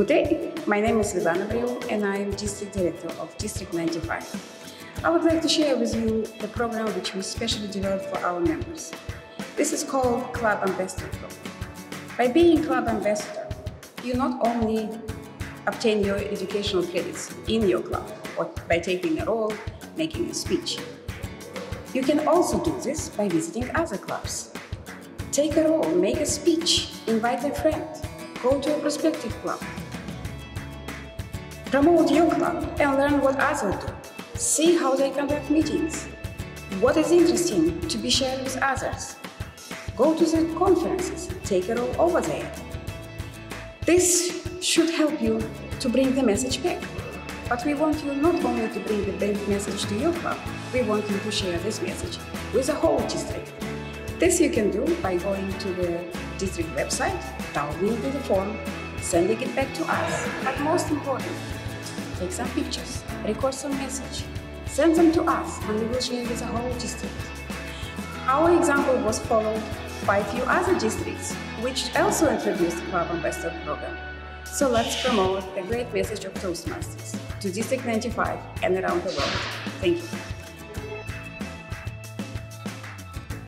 Good day, my name is Svetlana Breum and I am District Director of District 95. I would like to share with you the program which we specially developed for our members. This is called Club Ambassador Program. By being Club Ambassador, you not only obtain your educational credits in your club or by taking a role, making a speech. You can also do this by visiting other clubs. Take a role, make a speech, invite a friend, go to a prospective club. Promote your club and learn what others do. See how they conduct meetings. What is interesting to be shared with others. Go to the conferences, take a role over there. This should help you to bring the message back. But we want you not only to bring the message to your club, we want you to share this message with the whole district. This you can do by going to the district website, downloading the form, sending it back to us. But most important, take some pictures, record some message, send them to us and we will share with the whole district. Our example was followed by a few other districts which also introduced the Club Ambassador program. So let's promote the great message of Toastmasters to District 95 and around the world. Thank you.